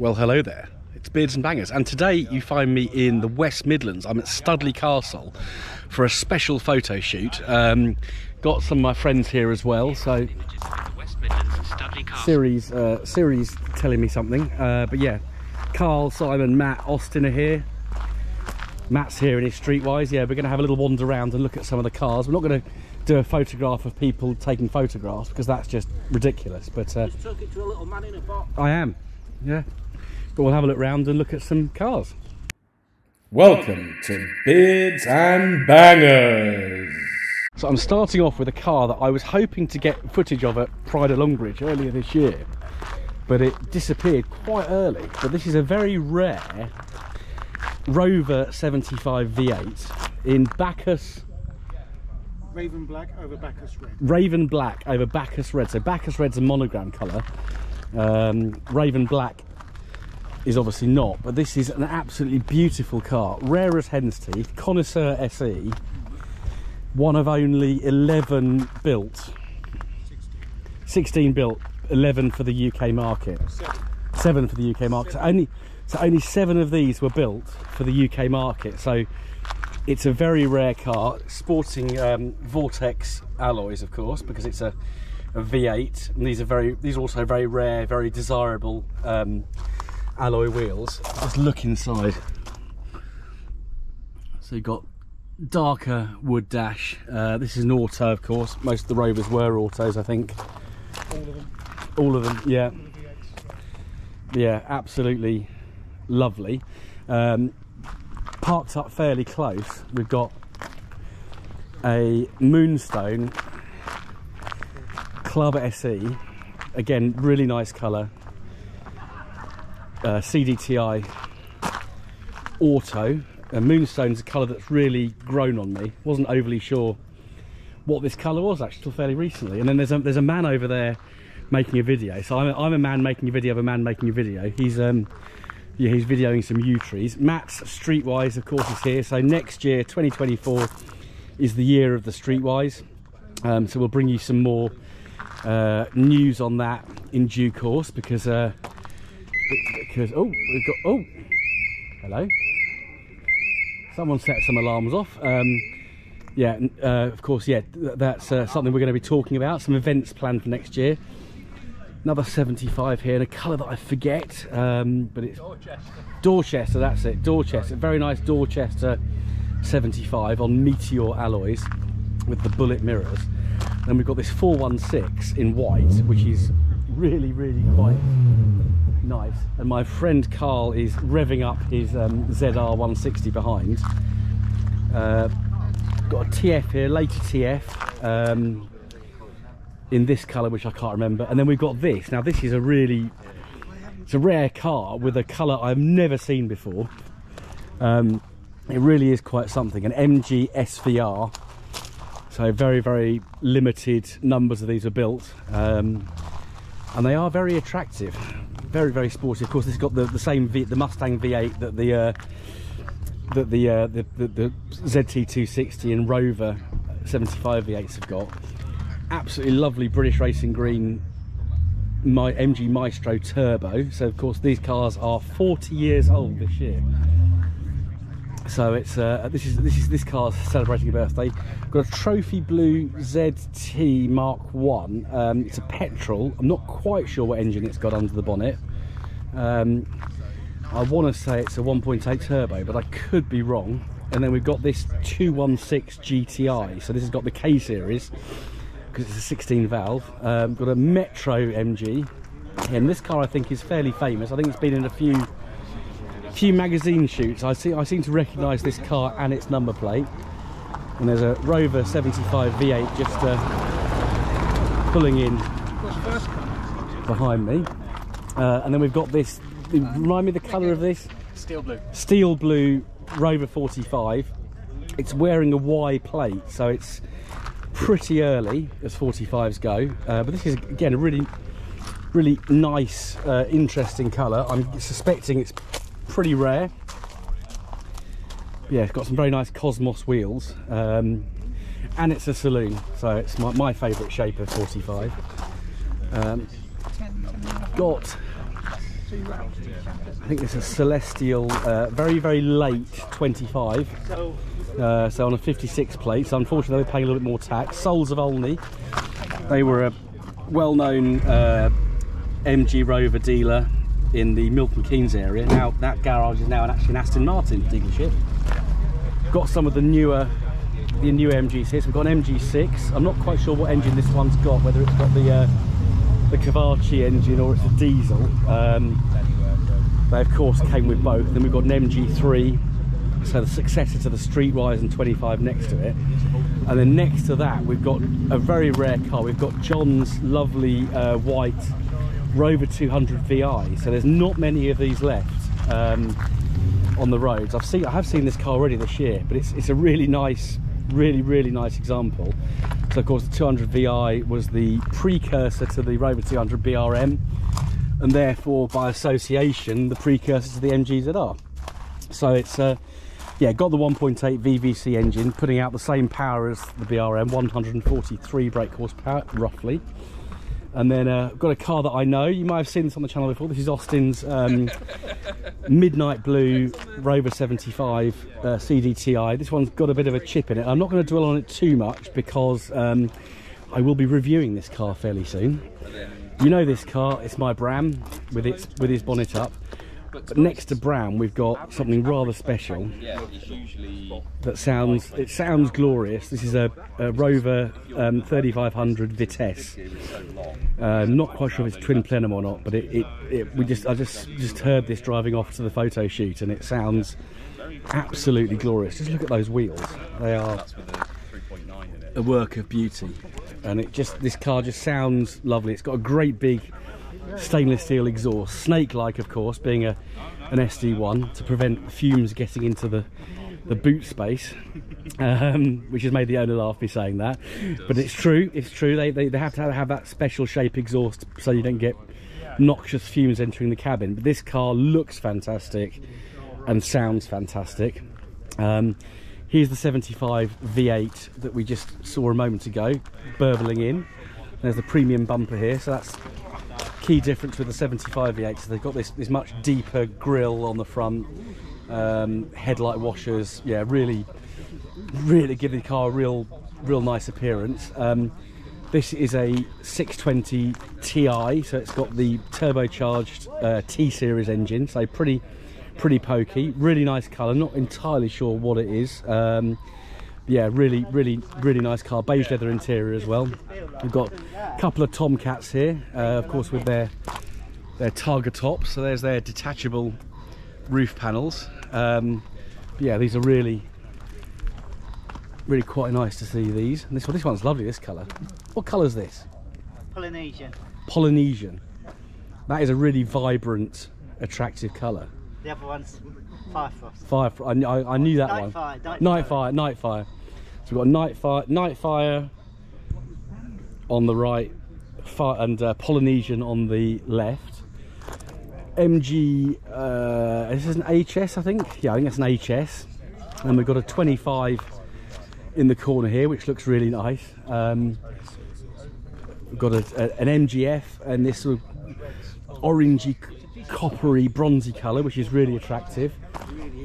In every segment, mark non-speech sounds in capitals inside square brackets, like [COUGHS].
Well, hello there. It's Beards and Bangers, and today you find me in the West Midlands. I'm at Studley Castle for a special photo shoot. Um, got some of my friends here as well, so series uh, series telling me something. Uh, but yeah, Carl, Simon, Matt, Austin are here. Matt's here in his Streetwise. Yeah, we're going to have a little wander around and look at some of the cars. We're not going to do a photograph of people taking photographs because that's just ridiculous. But uh, Just took it to a little man in a box. I am, yeah. But we'll have a look round and look at some cars. Welcome to Beards and Bangers. So I'm starting off with a car that I was hoping to get footage of at Pride of Longbridge earlier this year, but it disappeared quite early. But this is a very rare Rover 75 V8 in Bacchus Raven black over Bacchus red. Raven Black over Bacchus Red. So Bacchus Red's a monogram colour. Um, Raven Black is obviously not, but this is an absolutely beautiful car. Rare as hen's teeth, Connoisseur SE. One of only 11 built. 16 built, 11 for the UK market. Seven for the UK market. So only, so only seven of these were built for the UK market. So it's a very rare car, sporting um, Vortex alloys, of course, because it's a, a V8. And these are very, these are also very rare, very desirable um, alloy wheels. Just look inside. So you've got darker wood dash. Uh, this is an auto, of course. Most of the Rovers were autos, I think. All of them. All of them, yeah. Yeah, absolutely lovely. Um, parked up fairly close, we've got a Moonstone Club SE. Again, really nice colour. Uh, CDTI Auto. Uh, Moonstone's a colour that's really grown on me. Wasn't overly sure what this colour was actually till fairly recently. And then there's a, there's a man over there making a video. So I'm a, I'm a man making a video of a man making a video. He's um yeah he's videoing some yew trees. Matt's Streetwise of course is here. So next year 2024 is the year of the Streetwise. Um, so we'll bring you some more uh, news on that in due course because uh, because oh we've got oh hello someone set some alarms off. Um, yeah, uh, of course, yeah, that's uh, something we're going to be talking about. Some events planned for next year. Another 75 here in a colour that I forget, um, but it's Dorchester. Dorchester. That's it, Dorchester. Very nice Dorchester 75 on Meteor alloys with the bullet mirrors. Then we've got this 416 in white, which is really, really quite nice. And my friend Carl is revving up his um, ZR 160 behind. Uh, got a TF here, later TF, um, in this colour, which I can't remember. And then we've got this. Now this is a really, it's a rare car with a colour I've never seen before. Um, it really is quite something. An MG SVR. So very, very limited numbers of these are built. Um, and they are very attractive. Very, very sporty. Of course, this got the, the same v, the Mustang V8 that the uh, that the, uh, the, the the ZT260 and Rover 75 V8s have got. Absolutely lovely British racing green my MG Maestro Turbo. So of course these cars are 40 years old this year. So it's uh, this is this is this car's celebrating a birthday. Got a trophy blue ZT Mark One. Um, it's a petrol. I'm not quite sure what engine it's got under the bonnet. Um, I want to say it's a 1.8 turbo, but I could be wrong. And then we've got this 216 GTI. So this has got the K series because it's a 16 valve. Um, got a Metro MG, and this car I think is fairly famous. I think it's been in a few few magazine shoots. I see I seem to recognise this car and its number plate. And there's a Rover 75 V8 just uh, pulling in What's first car? behind me. Uh, and then we've got this. Remind me the colour of this Steel blue. steel blue Rover 45. It's wearing a Y plate, so it's pretty early as 45s go. Uh, but this is again a really, really nice, uh, interesting colour. I'm suspecting it's pretty rare. Yeah, it's got some very nice Cosmos wheels, um, and it's a saloon, so it's my, my favourite shape of 45. Um, got I think it's a Celestial, uh, very, very late 25. Uh, so on a 56 plate. So unfortunately, they're paying a little bit more tax. Souls of Olney. They were a well-known uh, MG Rover dealer in the Milton Keynes area. Now that garage is now actually an Aston Martin dealership. Got some of the newer, the new MGs here. So we've got an MG6. I'm not quite sure what engine this one's got. Whether it's got the uh, the Kavachi engine or it's a diesel. Um, they of course came with both. Then we've got an MG3, so the successor to the Streetwise 25 next to it. And then next to that we've got a very rare car. We've got John's lovely uh, white Rover 200 VI. So there's not many of these left um, on the roads. I've seen, I have seen this car already this year, but it's it's a really nice, really really nice example. So of course the 200 VI was the precursor to the Rover 200 BRM, and therefore by association the precursor to the MGZR. So it's uh, yeah, got the 1.8 VVC engine, putting out the same power as the BRM, 143 brake horsepower, roughly. And then uh, I've got a car that I know. You might have seen this on the channel before. This is Austin's um, [LAUGHS] Midnight Blue Rover 75 uh, CDTI. This one's got a bit of a chip in it. I'm not going to dwell on it too much because um, I will be reviewing this car fairly soon. You know this car, it's my Bram with its with his bonnet up. But next to Brown, we've got something rather special that sounds it sounds glorious. This is a, a Rover um, 3500 Vitesse. Uh, not quite sure if it's twin plenum or not, but it, it, it we just I just just heard this driving off to the photo shoot, and it sounds absolutely glorious. Just look at those wheels; they are a work of beauty, and it just this car just sounds lovely. It's got a great big stainless steel exhaust, snake-like of course, being a an SD1 to prevent fumes getting into the the boot space, um, which has made the owner laugh me saying that. But it's true, it's true. They, they, they have to have that special shape exhaust so you don't get noxious fumes entering the cabin. But this car looks fantastic and sounds fantastic. Um, here's the 75 V8 that we just saw a moment ago, burbling in. There's the premium bumper here, so that's key difference with the 75 V8. is they've got this, this much deeper grille on the front, um, headlight washers. Yeah, really, really give the car a real, real nice appearance. Um, this is a 620 Ti, so it's got the turbocharged uh, T series engine, so pretty, pretty pokey. Really nice colour. Not entirely sure what it is. Um, yeah, really, really, really nice car. Beige leather interior as well. We've got a couple of Tomcats here, uh, of course, with their their Targa tops. So there's their detachable roof panels. Um, yeah, these are really, really quite nice to see these. And this one, this one's lovely. This colour. What colour is this? Polynesian. Polynesian. That is a really vibrant, attractive colour. The other one's Firefrost. Fire. I, I, I knew that one. Nightfire, Nightfire. Night fire. Night fire. So we've got night fire. Night fire on the right, fire, and uh, Polynesian on the left. MG. Uh, this is an HS, I think. Yeah, I think it's an HS. And we've got a 25 in the corner here, which looks really nice. Um, we've got a, a, an MGF and this sort of orangey, coppery, bronzy colour, which is really attractive.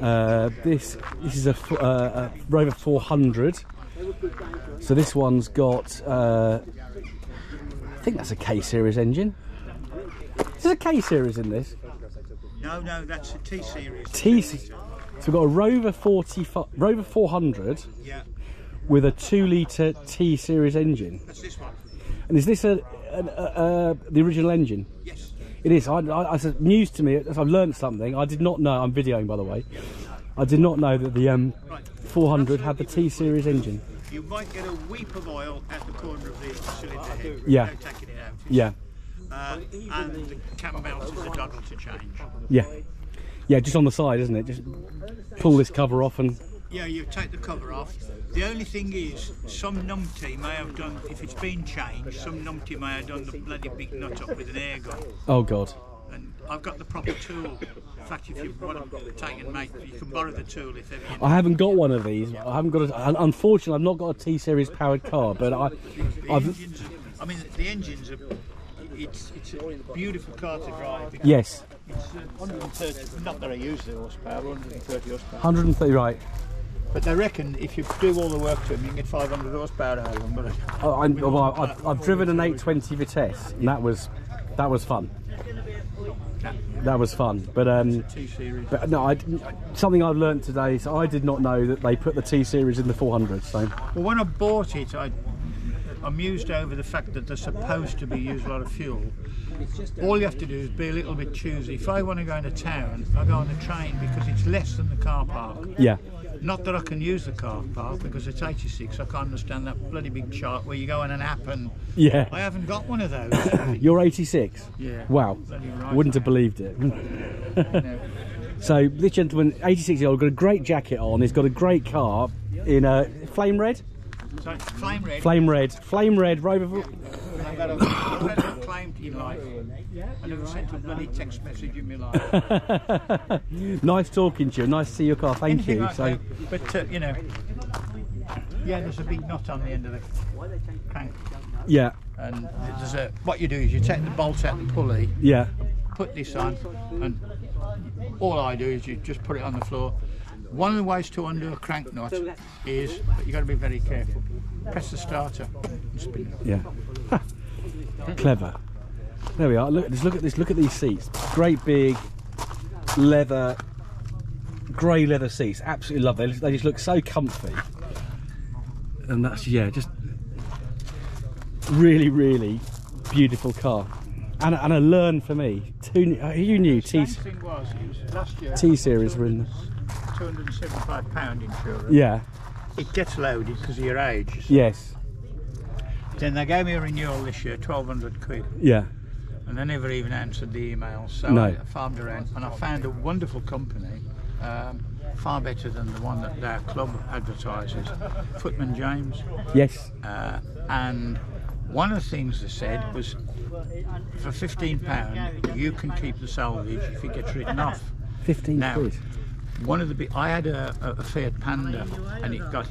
Uh, this this is a, uh, a Rover 400. So this one's got, uh, I think that's a K series engine. Is there a K series in this? No, no, that's a T series. T. series. So we've got a Rover 40, Rover 400 Yeah, with a two litre T series engine. that's this one. And is this a, a, a, a the original engine? Yes. It is. I, I, I said news to me. I've learned something. I did not know. I'm videoing, by the way. I did not know that the um, 400 had the T series engine. You might get a weep of oil at the corner of the cylinder head. Yeah. without taking it out. Yeah, Uh, and the cam mount is a toggle to change. yeah, yeah. Just on the side, isn't it? Just pull this cover off and Yeah, you take the cover off. The only thing is, some numpty may have done, if it's been changed, some numpty may have done the bloody big nut up with an air gun. oh god. And I've got the proper tool. In fact, if you want to take and make, you can borrow the tool if ever you I haven't got one of these. I haven't got. A, unfortunately, I've not got a T series powered car, but I, The I've engines, I mean, the engines are. It's it's a beautiful car to drive. yes, It's uh, 130, not very I use the horsepower, 130 horsepower. 130, right. But they reckon if you do all the work to them, you can get 500 horsepower out of them. But Oh, I, well, I've, I've driven an 820 Vitesse, and that was that was fun. That was fun, but um, but no, I, something I've learned today. So I did not know that they put the T series in the 400. So Well, when I bought it, I, I'm over the fact that they're supposed to be used a lot of fuel. All you have to do is be a little bit choosy. If I want to go into town, I go on the train because it's less than the car park. yeah, Not that I can use the car park because it's 86. I can't understand that bloody big chart where you go on an app and yeah. I haven't got one of those. [COUGHS] You're 86. Yeah. Wow. Right Wouldn't have believed it. No. [LAUGHS] So this gentleman, 86 year old, got a great jacket on. He's got a great car in a flame red, So it's flame red. flame red, flame red Rover. [COUGHS] I've got a incredible claim in life. I never sent a bloody text message in my life. [LAUGHS] nice talking to you. Nice to see your car. Thank Anything you. like So that. But uh, you know, yeah, there's a big knot on the end of the crank, yeah, and there's a. What you do is you take the bolt out the pulley, yeah, put this on, and all I do is you just put it on the floor. One of the ways to undo a crank knot is, but you got to be very careful. Press the starter and spin it. yeah. [LAUGHS] Clever. There we are. Look, just look at this. Look at these seats. Great big leather, grey leather seats. Absolutely love them. They just look so comfy. And that's yeah, just really, really beautiful car. And, and a learn for me. Two, new- uh, you knew T was, was last year. T series were in. The, 275 pound insurance. yeah. It gets loaded because of your age. Yes. Then they gave me a renewal this year, 1200 quid. Yeah. And they never even answered the email. So No. I farmed around and I found a wonderful company, um, far better than the one that their club advertises, Footman James. Yes. Uh, and one of the things they said was for £15 you can keep the salvage if it gets written off. Fifteen Now, quid. one of the I had a, a, a Fiat Panda and it got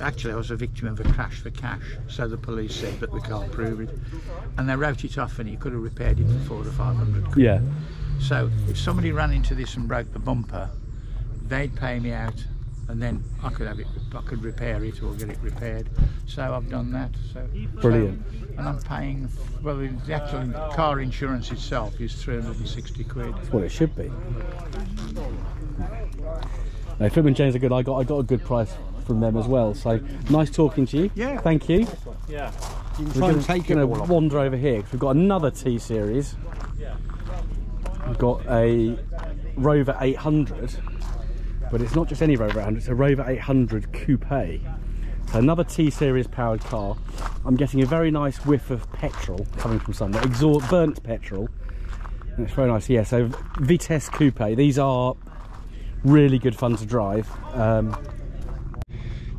actually I was a victim of a crash for cash so the police said but we can't prove it and they wrote it off and he could have repaired it for four or five hundred quid. Yeah. so if somebody ran into this and broke the bumper they'd pay me out and then I could have it I could repair it or get it repaired so I've done that so Brilliant. so- and I'm paying well the the actual car insurance itself is 360 quid That's what it should be. No, Footman James are good. I got I got a good price from them as well. So nice talking to you. Yeah. Thank you. yeah We're going to wander over here 'cause we've got another T series. We've got a Rover 800, but it's not just any Rover 800. It's a Rover 800 Coupe. So another T series powered car. I'm getting a very nice whiff of petrol coming from somewhere. Exhaust burnt petrol. And It's very nice. Yeah. So Vitesse Coupe. These are really good fun to drive. Um,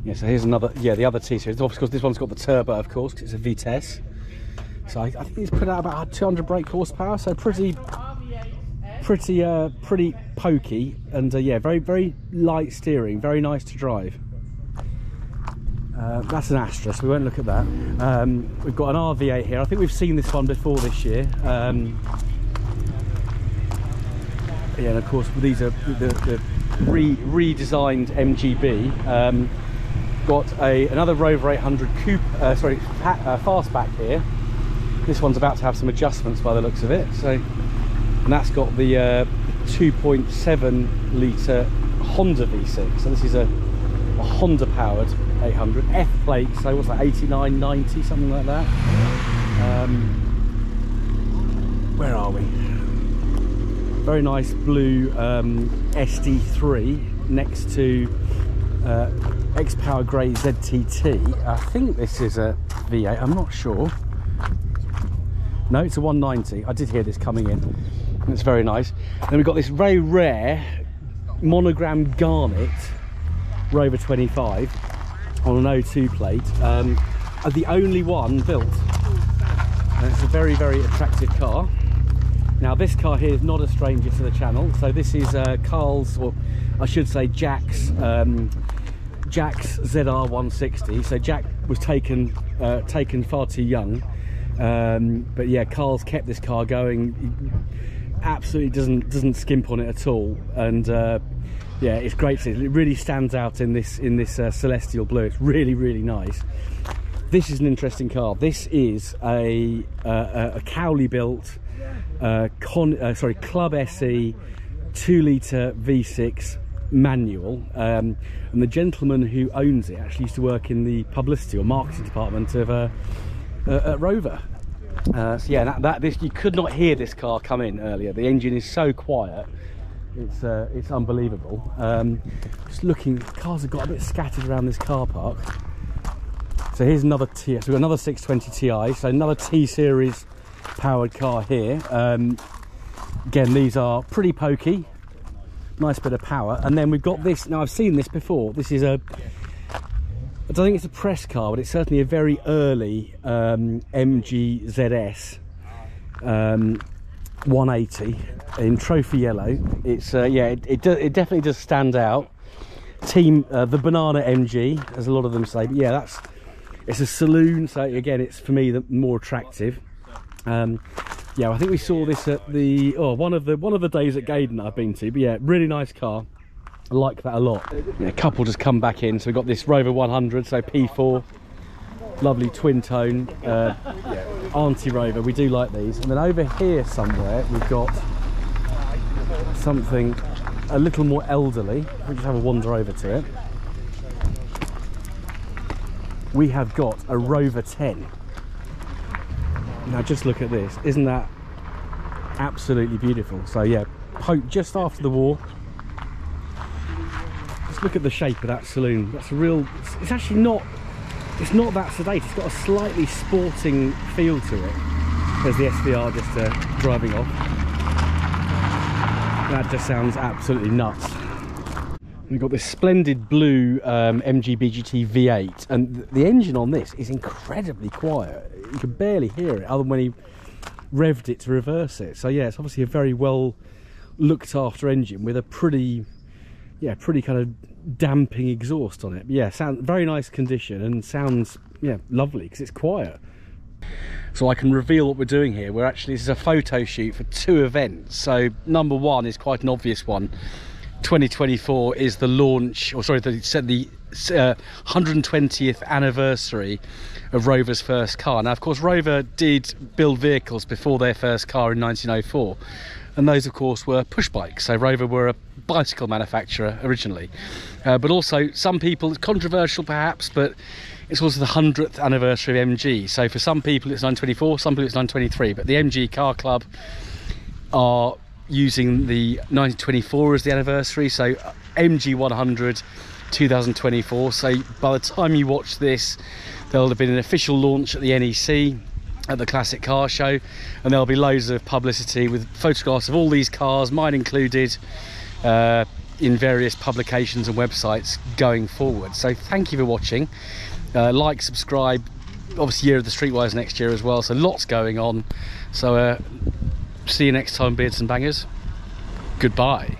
yeah, so here's another, yeah, the other T series. Of course, this one's got the turbo, of course, 'cause it's a Vitesse. So I, I think it's put out about 200 brake horsepower, so pretty, pretty, uh, pretty pokey, and uh, yeah, very, very light steering, very nice to drive. Uh, that's an Astra, so we won't look at that. Um, we've got an RV8 here. I think we've seen this one before this year. Um, yeah, and of course these are the, the re, redesigned MGB. Um, got a another Rover 800 coupe, uh, sorry, uh, fastback here. This one's about to have some adjustments by the looks of it. So, and that's got the uh, 2.7 litre Honda V6. So this is a, a Honda powered 800 F plate. So what's that? 89, 90, something like that. Um, where are we? very nice blue um, SD3 next to uh, X-Power Grey ZTT. I think this is a V8, I'm not sure. No, it's a 190. I did hear this coming in. It's very nice. Then we've got this very rare monogram garnet Rover 25 on an O2 plate. Um, uh, the only one built. And it's a very, very attractive car. Now this car here is not a stranger to the channel. So this is uh, Carl's, or I should say Jack's, um, Jack's ZR160. So Jack was taken uh, taken far too young. Um, but yeah, Carl's kept this car going. absolutely doesn't doesn't skimp on it at all, and uh, yeah, it's great. It really stands out in this in this uh, celestial blue. It's really really nice. This is an interesting car. This is a uh, a Cowley built uh, con, uh, sorry Club SE two litre V6 manual, um, and the gentleman who owns it actually used to work in the publicity or marketing department of uh, uh, at Rover. Uh, so yeah, that, that, this you could not hear this car come in earlier. The engine is so quiet, it's uh, it's unbelievable. Um, just looking, cars have got a bit scattered around this car park. So here's another T. So we've got another 620 Ti. So another T series powered car here. Um, again, these are pretty pokey. Nice bit of power. And then we've got this. Now I've seen this before. This is a I don't think it's a press car, but it's certainly a very early um, MG ZS um, 180 in trophy yellow. It's uh, yeah, it, it, do, it, definitely does stand out. Team uh, the banana MG, as a lot of them say, but yeah, that's it's a saloon, so again, it's for me the more attractive. Um, yeah, I think we saw this at the oh one of the one of the days at Gaydon that I've been to, but yeah, really nice car. I like that a lot. Yeah, a couple just come back in. So we've got this Rover 100, so P4, lovely twin tone, uh, Auntie Rover. We do like these. And then over here somewhere, we've got something a little more elderly. We just have a wander over to it. We have got a Rover 10. Now just look at this. Isn't that absolutely beautiful? So yeah, Pope just after the war, Just look at the shape of that saloon. That's a real it's actually not it's not that sedate it's got a slightly sporting feel to it there's the SVR just uh, driving off. That just sounds absolutely nuts. We've got this splendid blue um, MG BGT V8 and the engine on this is incredibly quiet you can barely hear it other than when he revved it to reverse it so yeah it's obviously a very well looked after engine with a pretty yeah pretty kind of damping exhaust on it. But yeah, sound very nice condition and sounds yeah lovely because it's quiet. So I can reveal what we're doing here. We're actually this is a photo shoot for two events. So number one is quite an obvious one. 2024 is the launch, or sorry, the, the uh, 120th anniversary of Rover's first car. Now, of course, Rover did build vehicles before their first car in 1904, and those, of course, were push bikes. So Rover were a bicycle manufacturer originally. Uh, but also, some people, controversial perhaps, but it's also the 100th anniversary of MG. So for some people it's 924, some people it's 923. But the MG Car Club are using the 1924 as the anniversary. So MG 100 2024. So by the time you watch this, there'll have been an official launch at the NEC at the classic car show and there'll be loads of publicity with photographs of all these cars mine included uh, in various publications and websites going forward. So thank you for watching. Uh, like, subscribe. Obviously, year of the Streetwise next year as well. So lots going on. So uh, see you next time, beards and bangers. Goodbye.